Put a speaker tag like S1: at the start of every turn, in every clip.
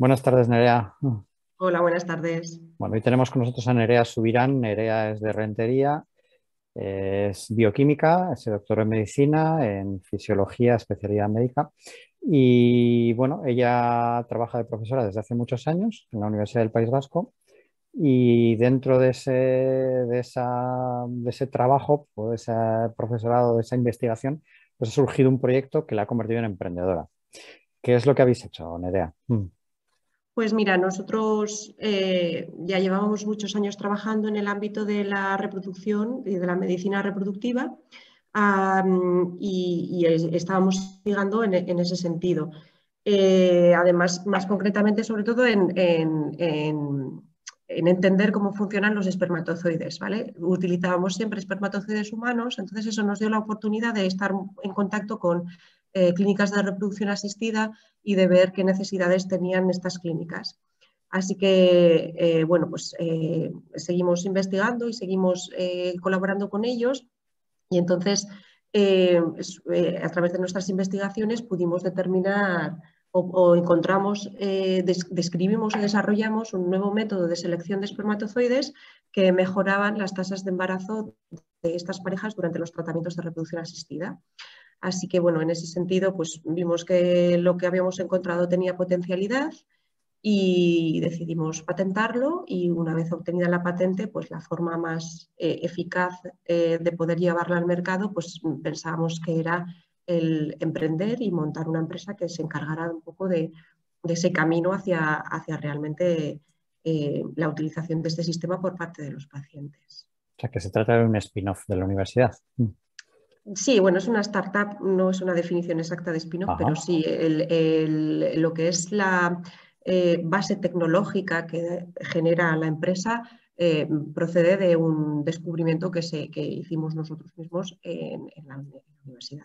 S1: Buenas tardes, Nerea.
S2: Hola, buenas tardes.
S1: Bueno, hoy tenemos con nosotros a Nerea Subirán. Nerea es de Rentería, es bioquímica, es doctor en medicina, en fisiología, especialidad médica. Y bueno, ella trabaja de profesora desde hace muchos años en la Universidad del País Vasco. Y dentro de ese, de esa, de ese trabajo, de ese profesorado, de esa investigación, pues ha surgido un proyecto que la ha convertido en emprendedora. ¿Qué es lo que habéis hecho, Nerea? Mm.
S2: Pues mira, nosotros eh, ya llevábamos muchos años trabajando en el ámbito de la reproducción y de la medicina reproductiva y, estábamos investigando en, ese sentido. Eh, además, más concretamente, sobre todo en, entender cómo funcionan los espermatozoides. ¿vale? Utilizábamos siempre espermatozoides humanos, entonces eso nos dio la oportunidad de estar en contacto con eh, clínicas de reproducción asistida y de ver qué necesidades tenían estas clínicas. Así que, eh, bueno, pues eh, seguimos investigando y seguimos colaborando con ellos y entonces a través de nuestras investigaciones pudimos determinar o, encontramos, describimos y desarrollamos un nuevo método de selección de espermatozoides que mejoraban las tasas de embarazo de estas parejas durante los tratamientos de reproducción asistida. Así que, bueno, en ese sentido, pues vimos que lo que habíamos encontrado tenía potencialidad y decidimos patentarlo y una vez obtenida la patente, pues la forma más eh, eficaz eh, de poder llevarla al mercado, pues pensábamos que era el emprender y montar una empresa que se encargara un poco de, ese camino hacia, hacia realmente eh, la utilización de este sistema por parte de los pacientes.
S1: O sea, que se trata de un spin-off de la universidad.
S2: Sí, bueno, es una startup, no es una definición exacta de spin-off, pero sí, lo que es la eh, base tecnológica que genera la empresa eh, procede de un descubrimiento que, se, hicimos nosotros mismos en, la, universidad.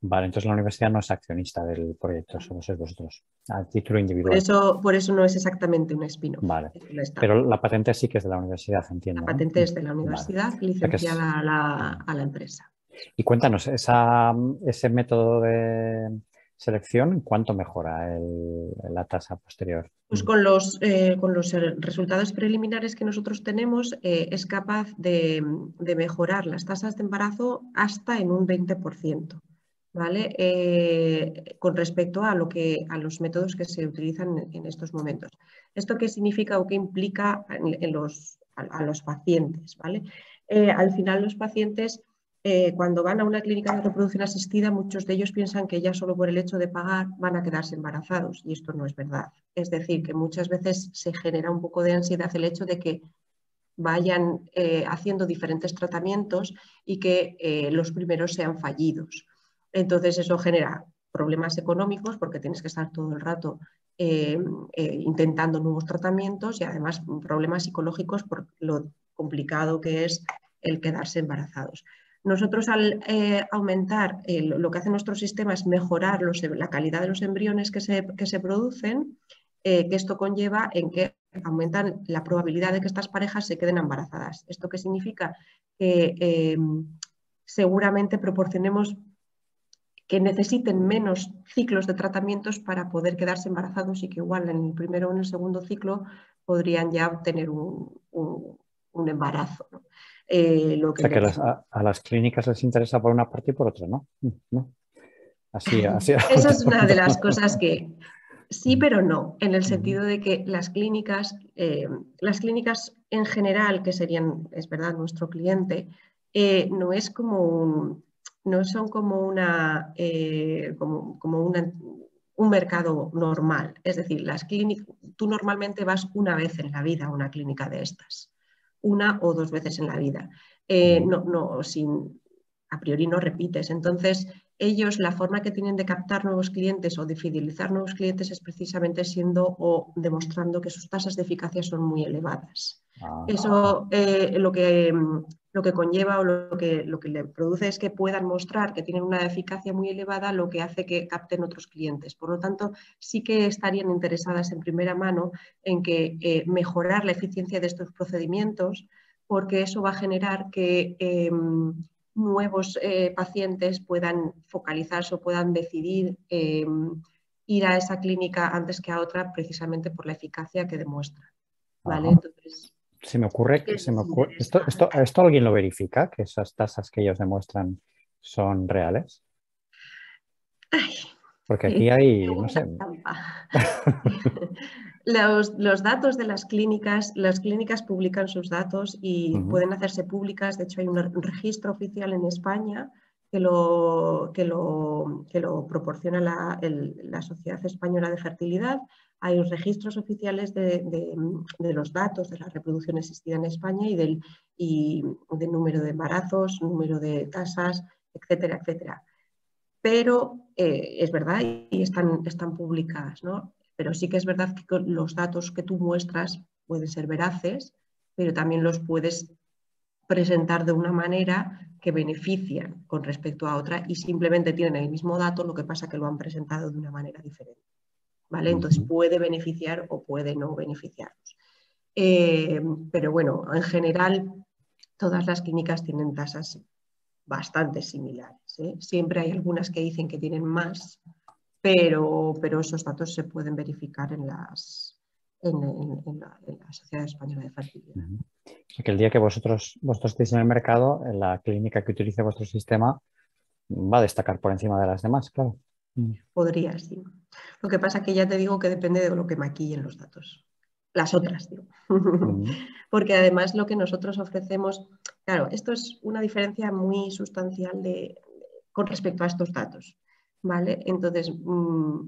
S1: Vale, entonces la universidad no es accionista del proyecto, somos vosotros, a título individual.
S2: Por eso, por eso no es exactamente un spin-off.
S1: Vale, pero la patente sí que es de la universidad, entiendo.
S2: La patente es de la universidad, licenciada a la empresa.
S1: Y cuéntanos, ese método de selección, ¿cuánto mejora la tasa posterior?
S2: Pues con los, eh, con los resultados preliminares que nosotros tenemos, eh, es capaz de, mejorar las tasas de embarazo hasta en un 20%. ¿Vale? Eh, con respecto a, lo que, a los métodos que se utilizan en, estos momentos. ¿Esto qué significa o qué implica en, los, a, los pacientes? ¿vale? al final los pacientes eh, cuando van a una clínica de reproducción asistida, muchos de ellos piensan que ya solo por el hecho de pagar van a quedarse embarazados y esto no es verdad. Es decir, que muchas veces se genera un poco de ansiedad el hecho de que vayan eh, haciendo diferentes tratamientos y que eh, los primeros sean fallidos. Entonces eso genera problemas económicos porque tienes que estar todo el rato intentando nuevos tratamientos y además problemas psicológicos por lo complicado que es el quedarse embarazados. Nosotros al eh, aumentar, lo que hace nuestro sistema es mejorar la calidad de los embriones que se, producen, eh, que esto conlleva en que aumentan la probabilidad de que estas parejas se queden embarazadas. ¿Esto qué significa? Que em, seguramente proporcionemos que necesiten menos ciclos de tratamientos para poder quedarse embarazados y que igual en el primero o en el segundo ciclo podrían ya obtener un, embarazo.
S1: Eh, lo que o sea que a, las clínicas les interesa por una parte y por otra, ¿no? Mm,
S2: así, así. Esa es una de las cosas que sí, mm. pero no, en el mm. sentido de que las clínicas, eh, las clínicas en general, que serían, es verdad, nuestro cliente, eh, no es como un, no son como una, como, como una, un mercado normal. Es decir, las clínicas, tú normalmente vas una vez en la vida a una clínica de estas una o dos veces en la vida. Eh, no, no, sin, a priori no repites. Entonces, ellos la forma que tienen de captar nuevos clientes o de fidelizar nuevos clientes es precisamente siendo o demostrando que sus tasas de eficacia son muy elevadas. Ah. Eso eh, lo que lo que conlleva o lo que, lo que le produce es que puedan mostrar que tienen una eficacia muy elevada, lo que hace que capten otros clientes. Por lo tanto, sí que estarían interesadas en primera mano en que eh, mejorar la eficiencia de estos procedimientos, porque eso va a generar que em, nuevos eh, pacientes puedan focalizarse o puedan decidir em, ir a esa clínica antes que a otra precisamente por la eficacia que demuestra. ¿vale?
S1: Entonces, se me ocurre que se me ocurre, esto, esto, esto alguien lo verifica, que esas tasas que ellos demuestran son reales. Porque aquí hay, no sé.
S2: los, datos de las clínicas, las clínicas publican sus datos y pueden hacerse públicas. De hecho, hay un registro oficial en España que lo, que lo, que lo proporciona la, la, Sociedad Española de Fertilidad. Hay registros oficiales de, de, los datos de la reproducción existida en España y del, y del número de embarazos, número de tasas, etcétera, etcétera. Pero eh, es verdad y están, están publicadas, ¿no? Pero sí que es verdad que los datos que tú muestras pueden ser veraces, pero también los puedes presentar de una manera que benefician con respecto a otra y simplemente tienen el mismo dato, lo que pasa que lo han presentado de una manera diferente. ¿vale? Entonces puede beneficiar o puede no beneficiarnos. Eh, pero bueno, en general todas las clínicas tienen tasas bastante similares. ¿eh? Siempre hay algunas que dicen que tienen más, pero, pero esos datos se pueden verificar en, las, en, la, Sociedad Española de Fertilidad.
S1: que el día que vosotros, vosotros estéis en el mercado, en la clínica que utilice vuestro sistema va a destacar por encima de las demás, claro.
S2: Podría, sí. Lo que pasa es que ya te digo que depende de lo que maquillen los datos. Las otras, digo. Porque además lo que nosotros ofrecemos, claro, esto es una diferencia muy sustancial de, con respecto a estos datos. ¿Vale? Entonces, mm,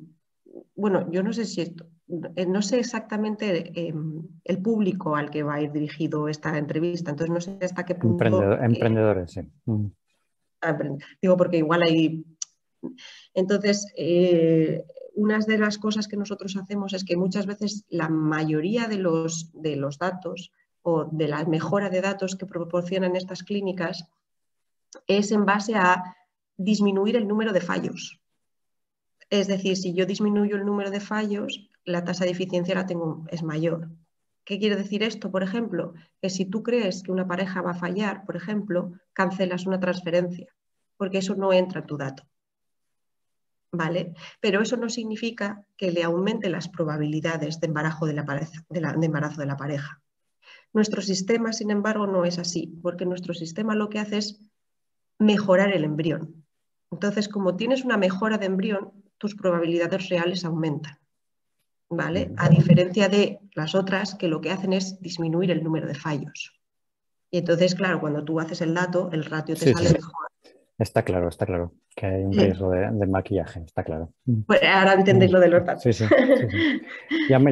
S2: bueno, yo no sé si esto, eh, no sé exactamente em, el público al que va a ir dirigido esta entrevista, entonces no sé hasta qué punto.
S1: emprendedores, sí. Mm.
S2: Digo, porque igual hay. Entonces, eh, unas de las cosas que nosotros hacemos es que muchas veces la mayoría de los, de los datos o de la mejora de datos que proporcionan estas clínicas es en base a disminuir el número de fallos. Es decir, si yo disminuyo el número de fallos, la tasa de eficiencia la tengo, es mayor. ¿Qué quiere decir esto? Por ejemplo, que si tú crees que una pareja va a fallar, por ejemplo, cancelas una transferencia, porque eso no entra en tu dato. ¿vale? Pero eso no significa que le aumente las probabilidades de embarazo de la, pareja, de, embarazo de la pareja. Nuestro sistema, sin embargo, no es así, porque nuestro sistema lo que hace es mejorar el embrión. Entonces, como tienes una mejora de embrión, tus probabilidades reales aumentan. ¿Vale? A diferencia de las otras que lo que hacen es disminuir el número de fallos. Y entonces, claro, cuando tú haces el dato, el ratio te sale mejor.
S1: Está claro, está claro que hay un riesgo de, maquillaje, está claro.
S2: Mm. Pues ahora entendéis lo de los datos. Sí, sí,
S1: Ya, me,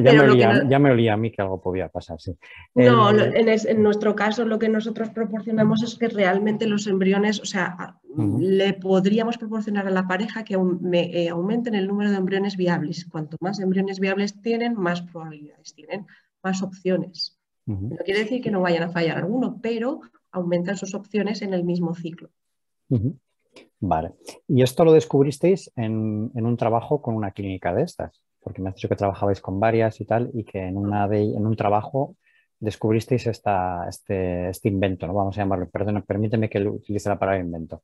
S1: olía, a mí que algo podía pasar, sí.
S2: No, en, nuestro caso lo que nosotros proporcionamos es que realmente los embriones, o sea, le podríamos proporcionar a la pareja que eh, aumenten el número de embriones viables. Cuanto más embriones viables tienen, más probabilidades tienen, más opciones. No quiere decir que no vayan a fallar alguno, pero aumentan sus opciones en el mismo ciclo.
S1: Vale. Y esto lo descubristeis en, un trabajo con una clínica de estas, porque me has dicho que trabajabais con varias y tal, y que en, una de, en un trabajo descubristeis esta, este, este, invento, ¿no? Vamos a llamarlo, perdón, permíteme que utilice la palabra invento.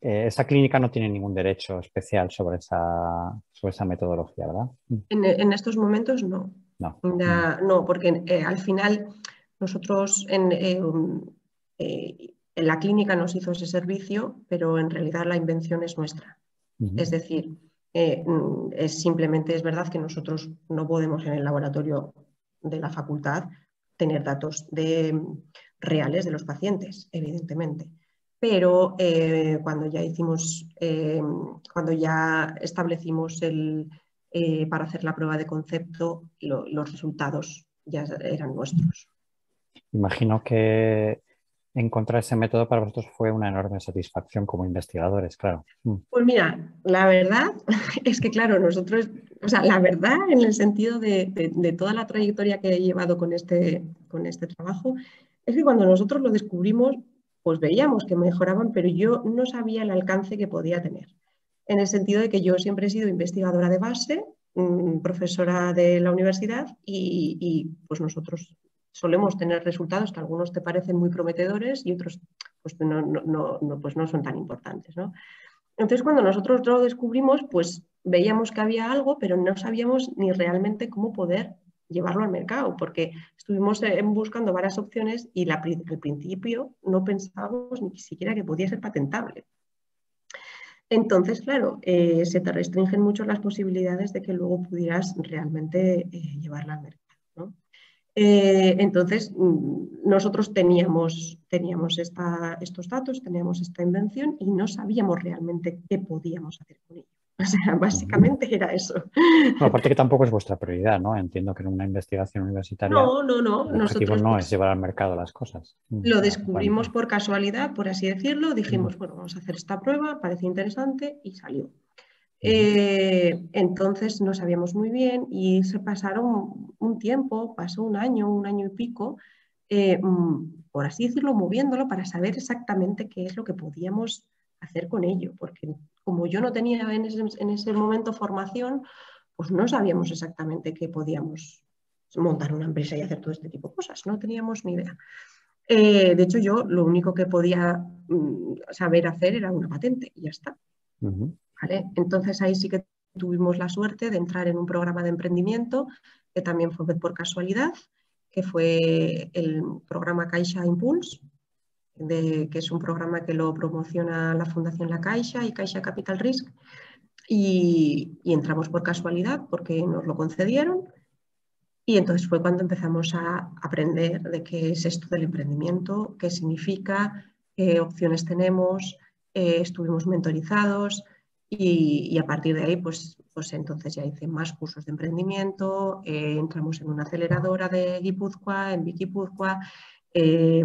S1: Eh, esa clínica no tiene ningún derecho especial sobre esa, sobre esa metodología, ¿verdad?
S2: En, estos momentos no. No, no porque eh, al final nosotros en, em, eh, en la clínica nos hizo ese servicio, pero en realidad la invención es nuestra. Es decir, eh, mm, es simplemente es verdad que nosotros no podemos en el laboratorio de la facultad tener datos de, mm, reales de los pacientes, evidentemente. Pero eh, cuando ya hicimos, eh, cuando ya establecimos el, para hacer la prueba de concepto, los resultados ya eran nuestros.
S1: Imagino que encontrar ese método para vosotros fue una enorme satisfacción como investigadores, claro.
S2: Mm. Pues mira, la verdad es que, claro, nosotros, o sea, la verdad en el sentido de, toda la trayectoria que he llevado con este, con este trabajo, es que cuando nosotros lo descubrimos, pues veíamos que mejoraban, pero yo no sabía el alcance que podía tener. En el sentido de que yo siempre he sido investigadora de base, mm, profesora de la universidad y, y pues nosotros solemos tener resultados que algunos te parecen muy prometedores y otros pues no, no, no, pues no son tan importantes. Entonces, cuando nosotros lo descubrimos, pues veíamos que había algo, pero no sabíamos ni realmente cómo poder llevarlo al mercado, porque estuvimos buscando varias opciones y al principio no pensábamos ni siquiera que podía ser patentable. Entonces, claro, eh, se te restringen mucho las posibilidades de que luego pudieras realmente eh, llevarla al mercado. Entonces, mm, nosotros teníamos, teníamos estos datos, teníamos esta invención y no sabíamos realmente qué podíamos hacer con ello. O sea, básicamente era eso.
S1: aparte que tampoco es vuestra prioridad, ¿no? Entiendo que en una investigación universitaria
S2: no, no, no.
S1: el objetivo no es llevar al mercado las cosas.
S2: Lo descubrimos por casualidad, por así decirlo. Dijimos, bueno, vamos a hacer esta prueba, parece interesante y salió. Eh, entonces no sabíamos muy bien y se pasaron un tiempo, pasó un año, un año y pico, eh, mm, por así decirlo, moviéndolo para saber exactamente qué es lo que podíamos hacer con ello, porque como yo no tenía en ese, momento formación, pues no sabíamos exactamente qué podíamos montar una empresa y hacer todo este tipo de cosas, no teníamos ni idea. Eh, de hecho, yo lo único que podía mm, saber hacer era una patente y ya está. Entonces ahí sí que tuvimos la suerte de entrar en un programa de emprendimiento que también fue por casualidad, que fue el programa Caixa Impulse, que es un programa que lo promociona la Fundación La Caixa y Caixa Capital Risk. Y, entramos por casualidad porque nos lo concedieron. Y entonces fue cuando empezamos a aprender de qué es esto del emprendimiento, qué significa, qué opciones tenemos, eh, estuvimos mentorizados y, a partir de ahí, pues, pues entonces ya hice más cursos de emprendimiento, eh, entramos en una aceleradora de Guipúzcoa, en Viquipúzcoa, eh,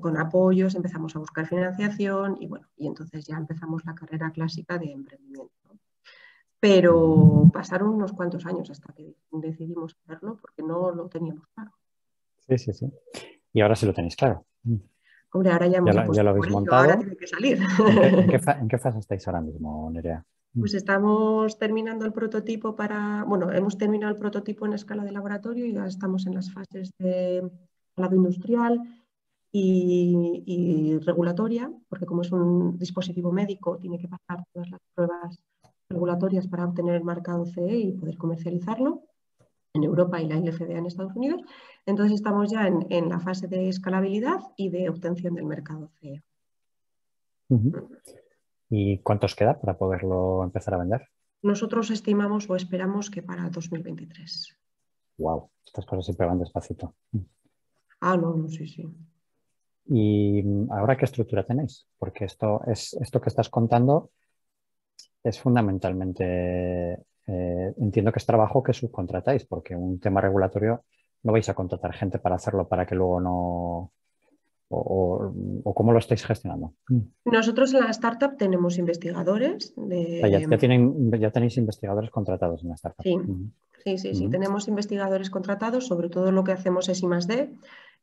S2: con, apoyos, empezamos a buscar financiación y bueno, y entonces ya empezamos la carrera clásica de emprendimiento. Pero pasaron unos cuantos años hasta que decidimos hacerlo porque no lo teníamos claro.
S1: Sí, sí, sí. Y ahora sí lo tenéis claro.
S2: Hombre, ahora ya, hemos
S1: ya, lo, habéis montado.
S2: ahora tiene que salir.
S1: ¿En qué, ¿En qué, fase estáis ahora mismo, Nerea?
S2: Pues estamos terminando el prototipo para, bueno, hemos terminado el prototipo en escala de laboratorio y ya estamos en las fases de lado industrial y, regulatoria, porque como es un dispositivo médico, tiene que pasar todas las pruebas regulatorias para obtener el marcado CE y poder comercializarlo en Europa y la LFDA en Estados Unidos. Entonces estamos ya en, la fase de escalabilidad y de obtención del mercado CE.
S1: ¿Y cuántos queda para poderlo empezar a vender?
S2: Nosotros estimamos o esperamos que para 2023.
S1: Wow, estas cosas siempre van despacito.
S2: Ah, no, no, sí, sí.
S1: ¿Y ahora qué estructura tenéis? Porque esto, es, esto que estás contando es fundamentalmente, eh, entiendo que es trabajo que subcontratáis, porque un tema regulatorio no vais a contratar gente para hacerlo para que luego no... O, cómo lo estáis gestionando.
S2: Nosotros en la startup tenemos investigadores. De...
S1: ya, tienen, ya tenéis investigadores contratados en la startup.
S2: Sí, sí, sí, sí. tenemos investigadores contratados. Sobre todo lo que hacemos es I D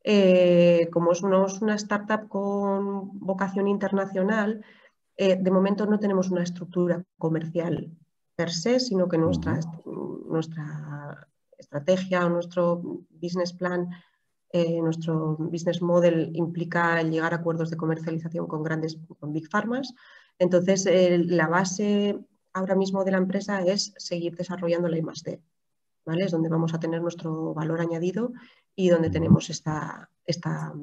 S2: eh, como es una startup con vocación internacional, eh, de momento no tenemos una estructura comercial per se, sino que nuestra, nuestra estrategia o nuestro business plan, eh, nuestro business model implica llegar a acuerdos de comercialización con grandes, con big pharmas. Entonces, la base ahora mismo de la empresa es seguir desarrollando la I+D. ¿vale? Es donde vamos a tener nuestro valor añadido y donde tenemos esta, esta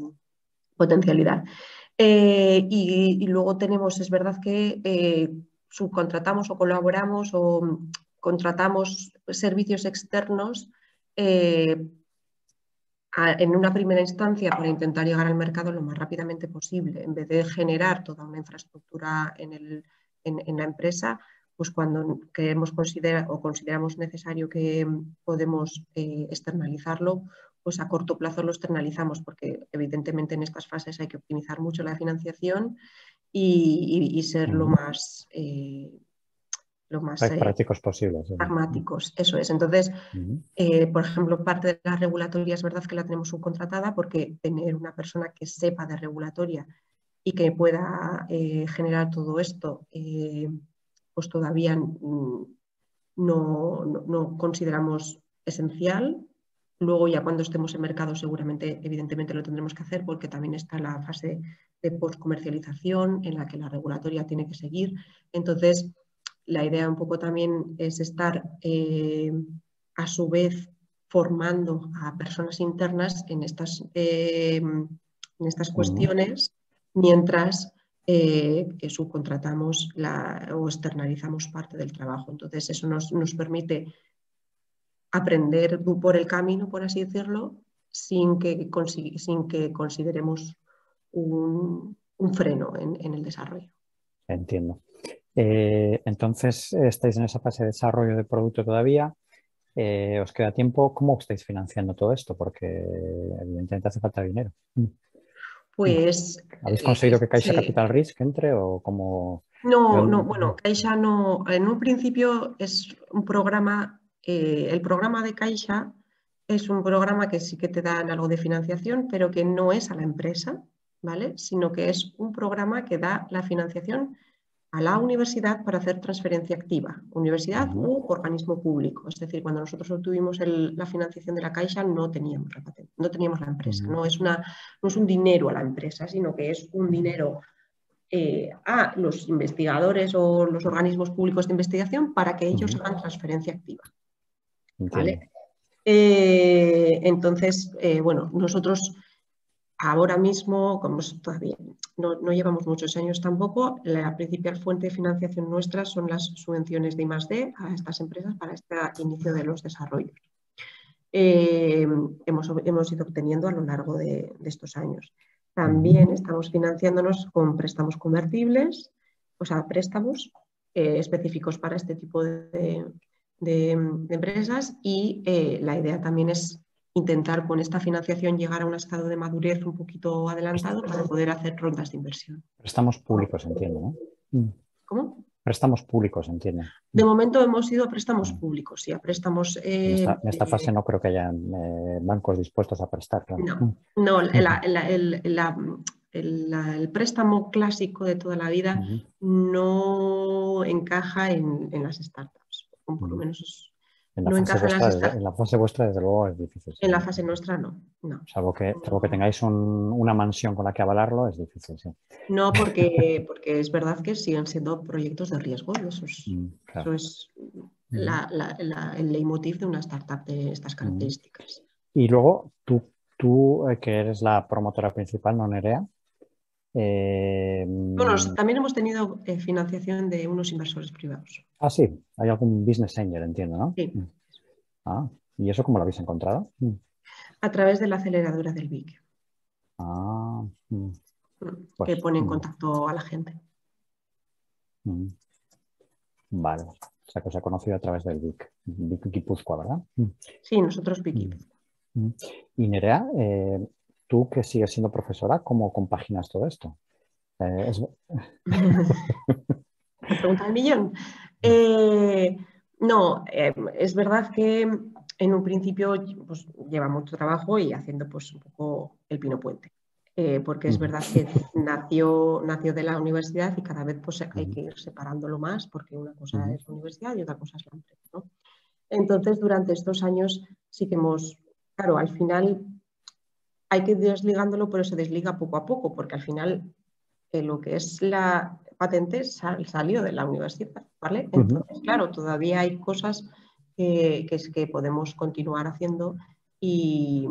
S2: potencialidad. Eh, y, luego tenemos, es verdad que eh, subcontratamos o colaboramos o contratamos servicios externos eh, en una primera instancia para intentar llegar al mercado lo más rápidamente posible, en vez de generar toda una infraestructura en, en la empresa, pues cuando queremos considerar o consideramos necesario que podemos externalizarlo, pues a corto plazo lo externalizamos, porque evidentemente en estas fases hay que optimizar mucho la financiación y, ser lo más, eh,
S1: lo más eh, prácticos posibles.
S2: Pragmáticos, eso es. Entonces, eh, por ejemplo, parte de la regulatoria es verdad que la tenemos subcontratada porque tener una persona que sepa de regulatoria y que pueda generar todo esto, pues todavía no, no consideramos esencial Luego ya cuando estemos en mercado seguramente, evidentemente lo tendremos que hacer porque también está la fase de post-comercialización en la que la regulatoria tiene que seguir. Entonces, la idea un poco también es estar eh, a su vez formando a personas internas en estas, eh, en estas cuestiones mientras eh, subcontratamos la, o externalizamos parte del trabajo. Entonces, eso nos, nos permite aprender por el camino, por así decirlo, sin que, sin que consideremos un, freno en, el desarrollo.
S1: Entiendo. Eh, entonces, estáis en esa fase de desarrollo de producto todavía. Eh, ¿Os queda tiempo? ¿Cómo estáis financiando todo esto? Porque evidentemente hace falta dinero.
S2: Pues.
S1: ¿Habéis conseguido que Caixa Capital Risk entre o cómo.?
S2: No, no, bueno, Caixa no. En un principio es un programa eh, el programa de Caixa es un programa que sí que te dan algo de financiación, pero que no es a la empresa, ¿vale? Sino que es un programa que da la financiación a la universidad para hacer transferencia activa, universidad u organismo público. Es decir, cuando nosotros obtuvimos la financiación de la Caixa no teníamos la no teníamos la empresa, no, es una, no es un dinero a la empresa, sino que es un dinero eh, a los investigadores o los organismos públicos de investigación para que ellos hagan transferencia activa. ¿Vale? Eh, entonces, eh, bueno, nosotros ahora mismo, como todavía no, llevamos muchos años tampoco, la principal fuente de financiación nuestra son las subvenciones de I+.D. a estas empresas para este inicio de los desarrollos. Eh, hemos, hemos, ido obteniendo a lo largo de, estos años. También estamos financiándonos con préstamos convertibles, o sea, préstamos específicos para este tipo de, de, empresas y eh, la idea también es intentar con esta financiación llegar a un estado de madurez un poquito adelantado para poder hacer rondas de inversión.
S1: Préstamos públicos, entiendo, ¿no?
S2: Mm. ¿Cómo?
S1: Préstamos públicos, entiendo.
S2: De momento hemos ido a préstamos públicos, sí, a préstamos...
S1: en, esta, eh, fase no creo que haya eh, bancos dispuestos a prestar.
S2: No, mm. no el, préstamo clásico de toda la vida no encaja en, en las startups por lo menos
S1: en la, fase vuestra, desde luego, es difícil.
S2: En la fase nuestra, no. no.
S1: Salvo, que, que tengáis una mansión con la que avalarlo, es difícil, sí.
S2: No, porque, porque es verdad que siguen siendo proyectos de riesgo. Eso es, mm, eso es el leitmotiv de una startup de estas características.
S1: Y luego, tú, tú eh, que eres la promotora principal, ¿no, Nerea?
S2: Eh, bueno, también hemos tenido eh, financiación de unos inversores privados.
S1: Ah, sí, hay algún business angel, entiendo, ¿no?
S2: Sí.
S1: Mm. Ah, ¿y eso cómo lo habéis encontrado? Mm.
S2: A través de la aceleradora del BIC.
S1: Ah,
S2: mm. Pues, que pone en contacto a la gente.
S1: Vale, o sea que os ha conocido a través del BIC, BIC Guipúzcoa, ¿verdad?
S2: Sí, nosotros BIC.
S1: Y Nerea, eh, tú que sigues siendo profesora, ¿cómo compaginas todo esto?
S2: Eh, pregunta del millón. Eh, no, eh, es verdad que en un principio pues, lleva mucho trabajo y haciendo pues, un poco el pino puente. porque es verdad que nació, nació de la universidad y cada vez pues, hay que ir separándolo más porque una cosa es la universidad y otra cosa es la empresa. Entonces, durante estos años sí que hemos, claro, al final hay que ir desligándolo, pero se desliga poco a poco, porque al final eh, lo que es la patente salió de la universidad, ¿vale? Entonces, claro, todavía hay cosas que, que, podemos continuar haciendo y,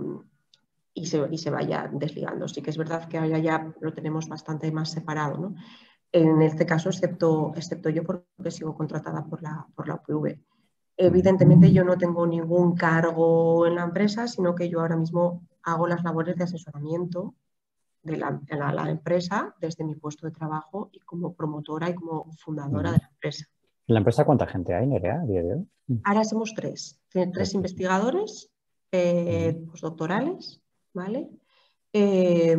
S2: y, se, y, se, vaya desligando. Sí que es verdad que ahora ya lo tenemos bastante más separado, ¿no? En este caso, excepto, excepto yo porque sigo contratada por la, por la UPV. Evidentemente yo no tengo ningún cargo en la empresa, sino que yo ahora mismo hago las labores de asesoramiento de la, empresa desde mi puesto de trabajo y como promotora y como fundadora de la empresa.
S1: ¿En la empresa cuánta gente hay, Nerea,
S2: Ahora somos tres. tres investigadores eh, postdoctorales, ¿vale? Eh,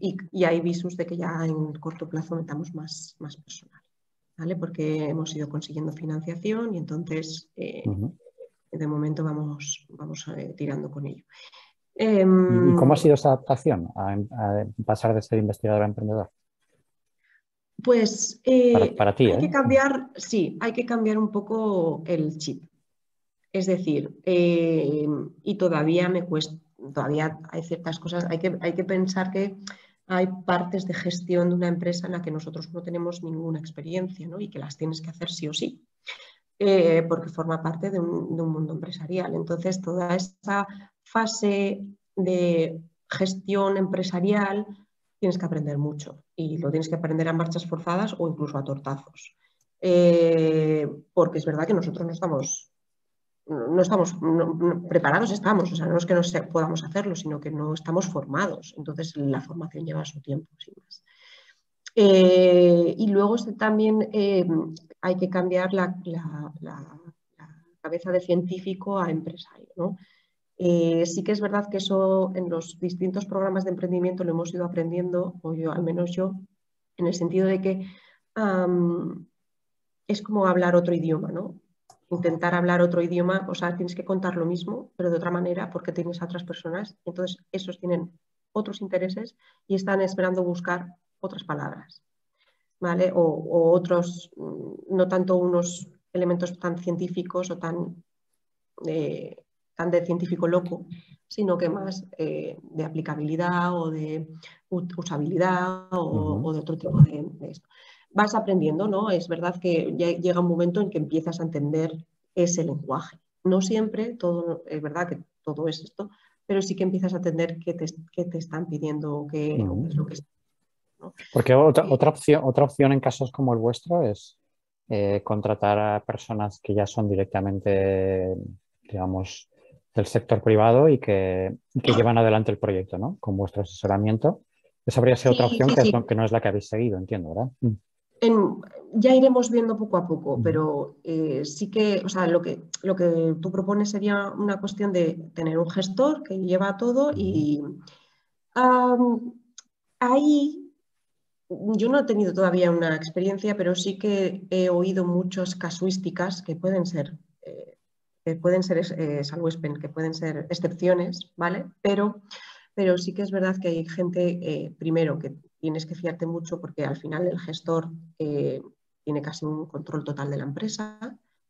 S2: y, hay visos de que ya en corto plazo metamos más, más personal, ¿vale? Porque hemos ido consiguiendo financiación y entonces eh, de momento vamos, vamos tirando con ello.
S1: ¿Y em, cómo ha sido esa adaptación a, pasar de ser investigador a emprendedor?
S2: Pues
S1: para, ti,
S2: hay que cambiar, sí, hay que cambiar un poco el chip. Es decir, eh, y todavía me cuesta, todavía hay ciertas cosas, hay que, hay que pensar que hay partes de gestión de una empresa en la que nosotros no tenemos ninguna experiencia y que las tienes que hacer sí o sí, eh, porque forma parte de un, mundo empresarial. Entonces, toda esa fase de gestión empresarial tienes que aprender mucho y lo tienes que aprender a marchas forzadas o incluso a tortazos. Eh, porque es verdad que nosotros no estamos no estamos preparados, estamos, o sea, no es que no podamos hacerlo, sino que no estamos formados. Entonces, la formación lleva su tiempo, sin más. Eh, y luego también eh, hay que cambiar la, cabeza de científico a empresario. Eh, sí que es verdad que eso en los distintos programas de emprendimiento lo hemos ido aprendiendo, o yo, al menos yo, en el sentido de que es como hablar otro idioma, ¿no? intentar hablar otro idioma, o sea, tienes que contar lo mismo, pero de otra manera, porque tienes a otras personas. Entonces, esos tienen otros intereses y están esperando buscar otras palabras, ¿vale? O, otros, mm, no tanto unos elementos tan científicos o tan, eh, tan de científico loco, sino que más eh, de aplicabilidad o de usabilidad o, de otro tipo de, de esto vas aprendiendo, ¿no? Es verdad que ya llega un momento en que empiezas a entender ese lenguaje. No siempre, todo, es verdad que todo es esto, pero sí que empiezas a entender qué te, te están pidiendo, qué, es lo que
S1: Porque otra, otra, opción, otra opción en casos como el vuestro es eh, contratar a personas que ya son directamente, digamos, del sector privado y que, que llevan adelante el proyecto, ¿no? Con vuestro asesoramiento. Esa habría sido otra opción que, que, no es la que habéis seguido, entiendo, ¿verdad? Mm
S2: ya iremos viendo poco a poco, pero eh, sí que, o sea, lo que, lo que tú propones sería una cuestión de tener un gestor que lleva todo y ahí yo no he tenido todavía una experiencia, pero sí que he oído muchas casuísticas que pueden ser, que pueden ser, eh, que pueden ser excepciones, ¿vale? Pero, pero sí que es verdad que hay gente, primero, que tienes que fiarte mucho porque al final el gestor eh, tiene casi un control total de la empresa.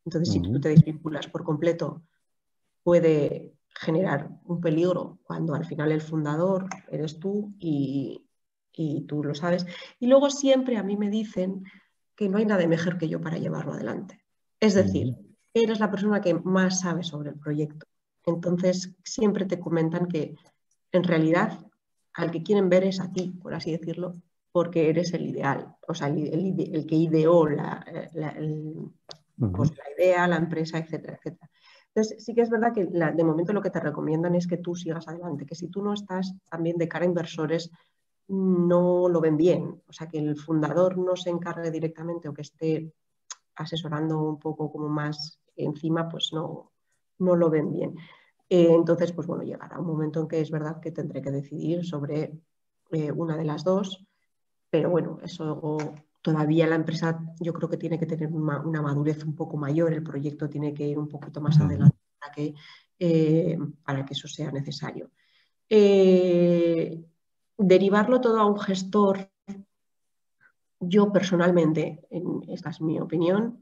S2: Entonces, si tú te desvinculas por completo, puede generar un peligro cuando al final el fundador eres tú y, tú lo sabes. Y luego siempre a mí me dicen que no hay nada mejor que yo para llevarlo adelante. Es decir, eres la persona que más sabe sobre el proyecto. Entonces, siempre te comentan que en realidad al que quieren ver es a ti, por así decirlo, porque eres el ideal, o sea, el, que ideó la, pues, la, idea, la empresa, etcétera, etcétera. Entonces, sí que es verdad que de momento lo que te recomiendan es que tú sigas adelante, que si tú no estás también de cara a inversores, no lo ven bien. O sea, que el fundador no se encargue directamente o que esté asesorando un poco como más encima, pues no, no lo ven bien. Eh, entonces, pues bueno, llegará un momento en que es verdad que tendré que decidir sobre eh, una de las dos, pero bueno, eso todavía la empresa yo creo que tiene que tener una, madurez un poco mayor, el proyecto tiene que ir un poquito más adelante para que, eh, para que eso sea necesario. derivarlo todo a un gestor, yo personalmente, esta es mi opinión,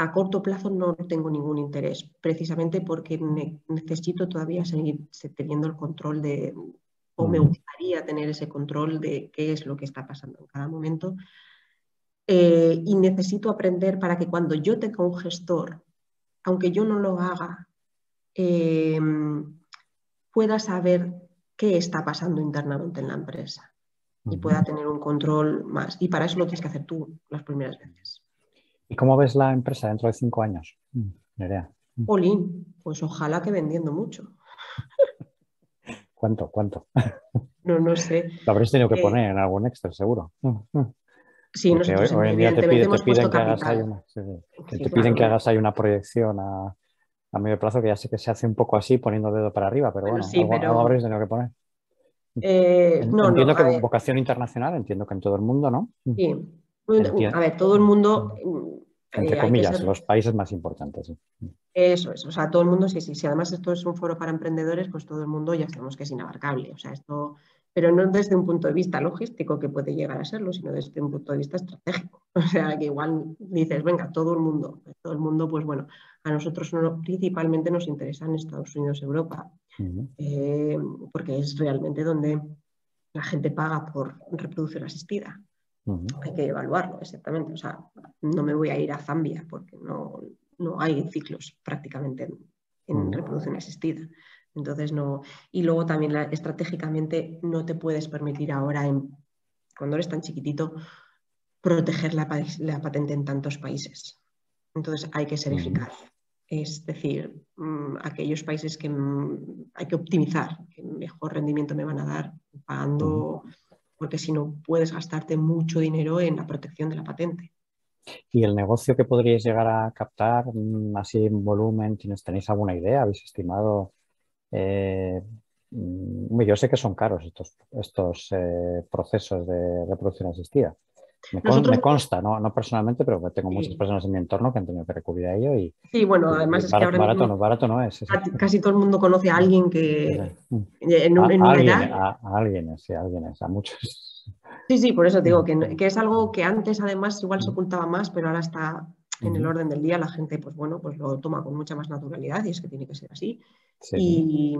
S2: a corto plazo no tengo ningún interés, precisamente porque necesito todavía seguir teniendo el control de, o me gustaría tener ese control de qué es lo que está pasando en cada momento. Eh, y necesito aprender para que cuando yo tenga un gestor, aunque yo no lo haga, eh, pueda saber qué está pasando internamente en la empresa y pueda tener un control más. Y para eso lo tienes que hacer tú las primeras veces.
S1: ¿Y cómo ves la empresa dentro de cinco años? Mm, Nerea.
S2: Olin, pues ojalá que vendiendo mucho.
S1: ¿Cuánto? ¿Cuánto?
S2: No, no sé.
S1: Lo habréis tenido que eh, poner en algún Excel, seguro.
S2: Sí, nosotros hoy, en día te, piden que hagas
S1: ahí una, te piden que hagas ahí una proyección a, a, medio plazo, que ya sé que se hace un poco así, poniendo dedo para arriba, pero bueno, algo, habréis tenido que poner.
S2: Eh, no,
S1: entiendo que vocación internacional, entiendo que en todo el mundo, ¿no?
S2: Sí, a ver, todo el mundo...
S1: Entre eh, comillas, los países más importantes.
S2: Eso es, o sea, todo el mundo, sí, sí, si además esto es un foro para emprendedores, pues todo el mundo ya sabemos que es inabarcable, o sea, esto, pero no desde un punto de vista logístico que puede llegar a serlo, sino desde un punto de vista estratégico, o sea, que igual dices, venga, todo el mundo, todo el mundo, pues bueno, a nosotros no, principalmente nos interesan Estados Unidos, Europa, eh, porque es realmente donde la gente paga por reproducción asistida. Hay que evaluarlo, exactamente. O sea, no me voy a ir a Zambia porque no, hay ciclos prácticamente en, reproducción asistida. Entonces no. Y luego también estratégicamente no te puedes permitir ahora, cuando eres tan chiquitito, proteger la, patente en tantos países. Entonces hay que ser eficaz. Es decir, mm, aquellos países que mm, hay que optimizar, que mejor rendimiento me van a dar pagando porque si no puedes gastarte mucho dinero en la protección de la patente.
S1: ¿Y el negocio que podríais llegar a captar mm, así en volumen? ¿Tenéis alguna idea? ¿Habéis estimado? Eh, mm, yo sé que son caros estos, eh, procesos de reproducción asistida. Me, consta, ¿no? no personalmente, pero tengo muchas personas en mi entorno que han tenido que recurrir a ello. Y,
S2: sí, bueno, además es
S1: que
S2: ahora
S1: barato, no, barato no es.
S2: Casi todo el mundo conoce a alguien que.
S1: En, un, a, alguien, a, alguien, sí, a alguien, a muchos.
S2: Sí, sí, por eso digo que, que, es algo que antes además igual se ocultaba más, pero ahora está en el orden del día. La gente, pues bueno, pues lo toma con mucha más naturalidad y es que tiene que ser así. Y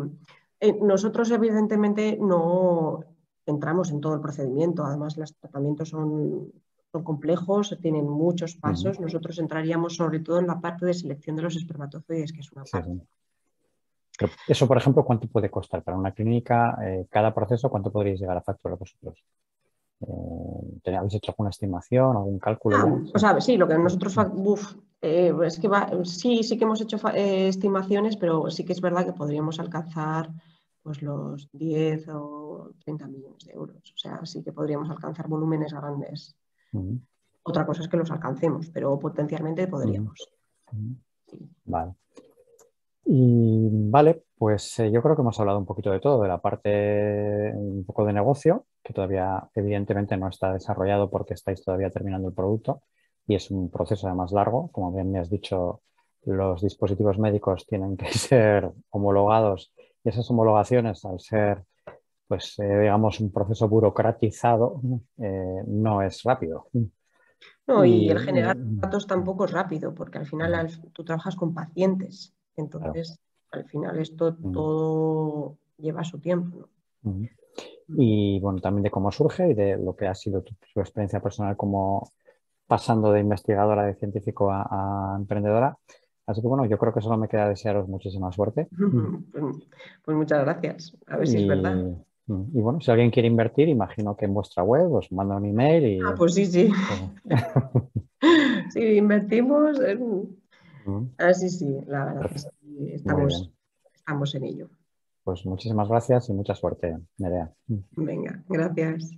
S2: eh, nosotros, evidentemente, no entramos en todo el procedimiento. Además, los tratamientos son, son complejos, tienen muchos pasos. Nosotros entraríamos sobre todo en la parte de selección de los espermatozoides, que es una parte.
S1: eso, por ejemplo, ¿cuánto puede costar para una clínica? Eh, cada proceso, ¿cuánto podríais llegar a facturar vosotros? Eh, ¿Habéis hecho alguna estimación, algún cálculo?
S2: Ah, o sea, sí, lo que nosotros, eh, es que sí, sí que hemos hecho estimaciones, pero sí que es verdad que podríamos alcanzar pues los 10 o 30 millones de euros. O sea, sí que podríamos alcanzar volúmenes grandes. Otra cosa es que los alcancemos, pero potencialmente podríamos.
S1: Vale. Y vale, pues eh, yo creo que hemos hablado un poquito de todo, de la parte un poco de negocio, que todavía evidentemente no está desarrollado porque estáis todavía terminando el producto y es un proceso además largo. Como bien me has dicho, los dispositivos médicos tienen que ser homologados y esas homologaciones, al ser, pues, eh, digamos, un proceso burocratizado, eh, no es rápido.
S2: No, y, el generar datos tampoco es rápido, porque al final tú trabajas con pacientes, entonces al final esto todo lleva su tiempo.
S1: Y bueno, también de cómo surge y de lo que ha sido tu, experiencia personal como pasando de investigadora, de científico a emprendedora. Así que bueno, yo creo que solo me queda desearos muchísima suerte.
S2: Pues muchas gracias. A ver si es verdad.
S1: Y bueno, si alguien quiere invertir, imagino que en vuestra web os manda un email y.
S2: Ah, pues sí, sí. sí, invertimos. En... Ah, sí, sí, la verdad. Estamos, estamos en ello.
S1: Pues muchísimas gracias y mucha suerte, Nerea.
S2: Venga, gracias.